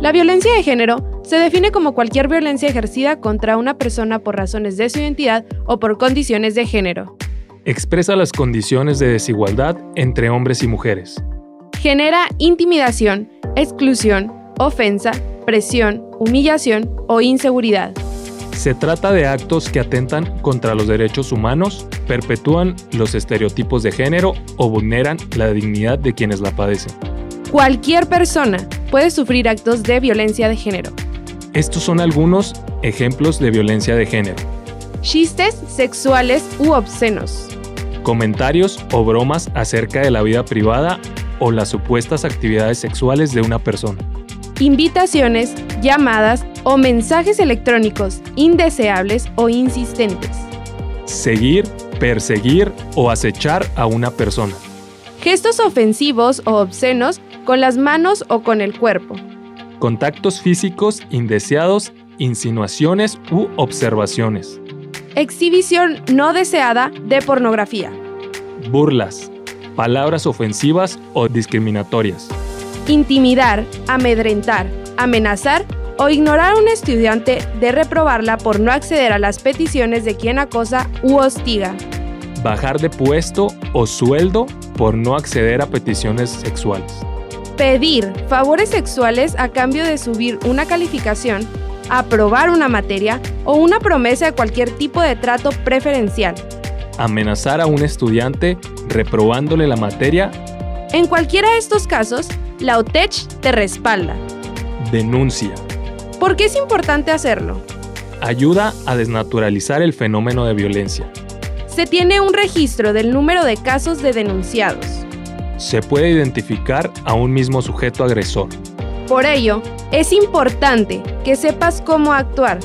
La violencia de género se define como cualquier violencia ejercida contra una persona por razones de su identidad o por condiciones de género. Expresa las condiciones de desigualdad entre hombres y mujeres. Genera intimidación, exclusión, ofensa, presión, humillación o inseguridad. Se trata de actos que atentan contra los derechos humanos, perpetúan los estereotipos de género o vulneran la dignidad de quienes la padecen. Cualquier persona puede sufrir actos de violencia de género. Estos son algunos ejemplos de violencia de género. Chistes sexuales u obscenos. Comentarios o bromas acerca de la vida privada o las supuestas actividades sexuales de una persona. Invitaciones, llamadas o mensajes electrónicos indeseables o insistentes. Seguir, perseguir o acechar a una persona. Gestos ofensivos o obscenos con las manos o con el cuerpo. Contactos físicos indeseados, insinuaciones u observaciones. Exhibición no deseada de pornografía. Burlas, palabras ofensivas o discriminatorias. Intimidar, amedrentar, amenazar o ignorar a un estudiante de reprobarla por no acceder a las peticiones de quien acosa u hostiga. Bajar de puesto o sueldo por no acceder a peticiones sexuales. Pedir favores sexuales a cambio de subir una calificación, aprobar una materia o una promesa de cualquier tipo de trato preferencial. Amenazar a un estudiante reprobándole la materia. En cualquiera de estos casos, la UTECH te respalda. Denuncia. ¿Por qué es importante hacerlo? Ayuda a desnaturalizar el fenómeno de violencia. Se tiene un registro del número de casos de denunciados. Se puede identificar a un mismo sujeto agresor. Por ello, es importante que sepas cómo actuar.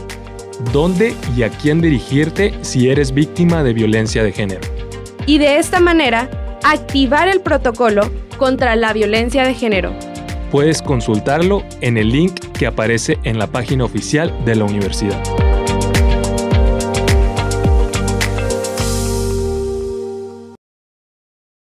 ¿Dónde y a quién dirigirte si eres víctima de violencia de género? Y de esta manera, activar el protocolo contra la violencia de género. Puedes consultarlo en el link que aparece en la página oficial de la universidad.